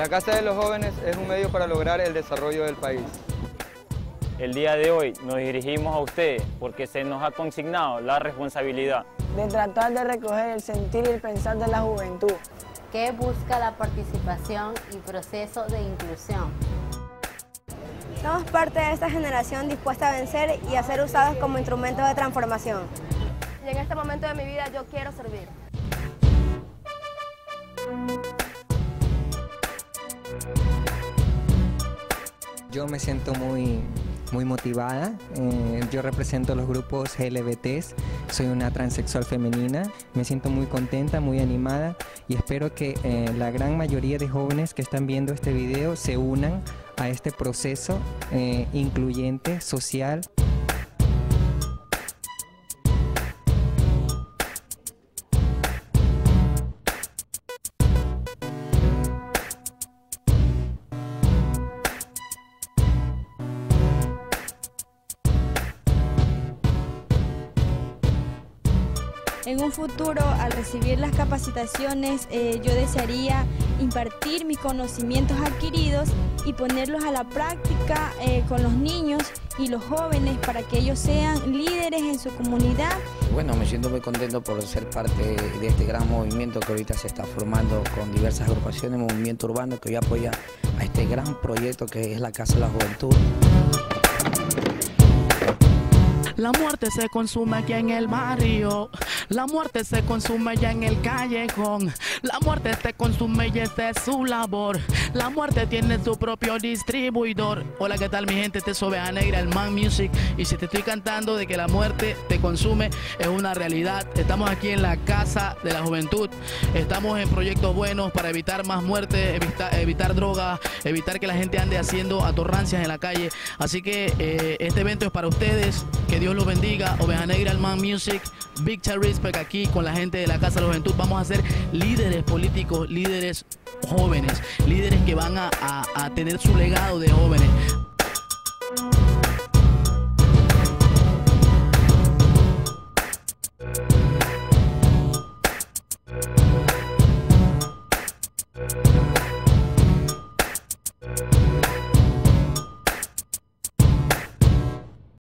La Casa de los Jóvenes es un medio para lograr el desarrollo del país. El día de hoy nos dirigimos a ustedes porque se nos ha consignado la responsabilidad de tratar de recoger el sentir y el pensar de la juventud que busca la participación y proceso de inclusión. Somos parte de esta generación dispuesta a vencer y a ser usados como instrumentos de transformación. Y en este momento de mi vida yo quiero servir. Yo me siento muy, muy motivada. Eh, yo represento los grupos LBTs, soy una transexual femenina. Me siento muy contenta, muy animada y espero que eh, la gran mayoría de jóvenes que están viendo este video se unan a este proceso eh, incluyente, social. En un futuro, al recibir las capacitaciones, eh, yo desearía impartir mis conocimientos adquiridos y ponerlos a la práctica eh, con los niños y los jóvenes para que ellos sean líderes en su comunidad. Bueno, me siento muy contento por ser parte de este gran movimiento que ahorita se está formando con diversas agrupaciones, movimiento urbano que hoy apoya a este gran proyecto que es la Casa de la Juventud. La muerte se consume aquí en el barrio. La muerte se consume ya en el callejón. La muerte te consume y esta es su labor. La muerte tiene su propio distribuidor. Hola, ¿qué tal mi gente? Te soy Negra, el Man Music. Y si te estoy cantando de que la muerte te consume, es una realidad. Estamos aquí en la Casa de la Juventud. Estamos en proyectos buenos para evitar más muertes, evitar, drogas, evitar que la gente ande haciendo atorrancias en la calle. Así que eh, este evento es para ustedes. Que Dios los bendiga. Oveja Negra, el Man Music, Big Respect aquí con la gente de la Casa de la Juventud. Vamos a ser líderes políticos, líderes jóvenes, líderes que van a, tener su legado de jóvenes.